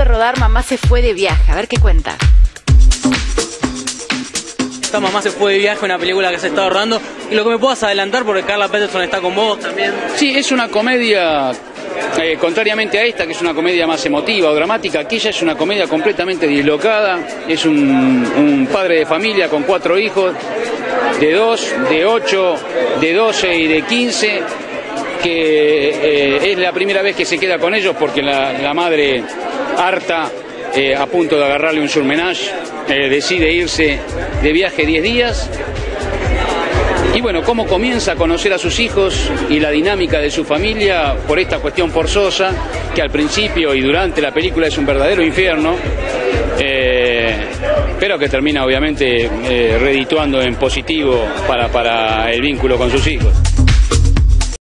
de rodar Mamá se fue de viaje. A ver qué cuenta. Esta mamá se fue de viaje, una película que se está ahorrando. Y lo que me puedas adelantar, porque Carla Peterson está con vos también. Sí, es una comedia, eh, contrariamente a esta, que es una comedia más emotiva o dramática, aquella es una comedia completamente dislocada. Es un, un padre de familia con cuatro hijos, de dos, de ocho, de doce y de quince, que eh, es la primera vez que se queda con ellos porque la, la madre harta, eh, a punto de agarrarle un surmenage, eh, decide irse de viaje 10 días. Y bueno, cómo comienza a conocer a sus hijos y la dinámica de su familia por esta cuestión forzosa, que al principio y durante la película es un verdadero infierno, eh, pero que termina obviamente redituando en positivo para, para el vínculo con sus hijos.